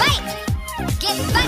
fight! Get back!